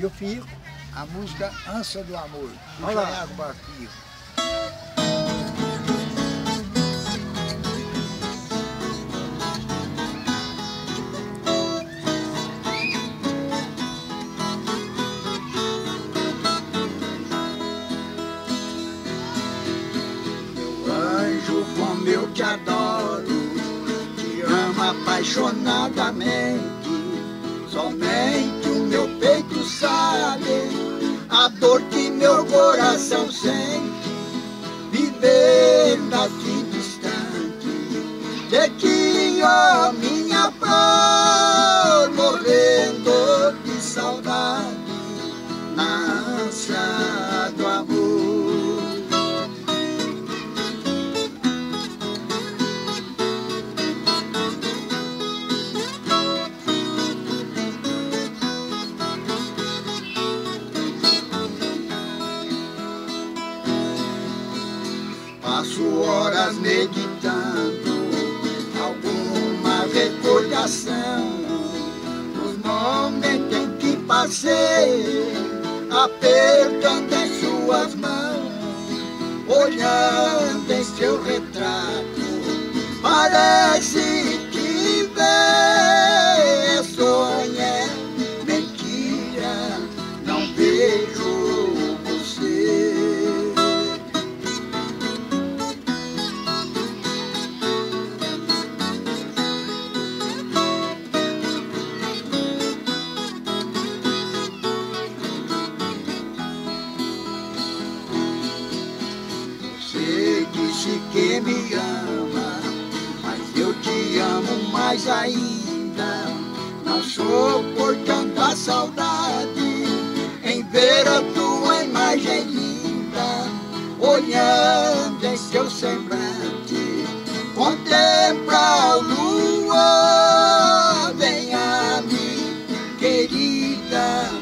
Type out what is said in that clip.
E eu fico a música Ansa do Amor, do Olha lá. Tiago Barquinho. Meu meu coração sente, Passo horas meditando alguma recordação dos momentos em que passei, apertando em suas mãos, olhando em seu retrato. Parece me ama, mas eu te amo mais ainda. Não por cantar saudade em ver a tua imagem linda, olhando em seu semblante, contempla a lua, vem a mim, querida.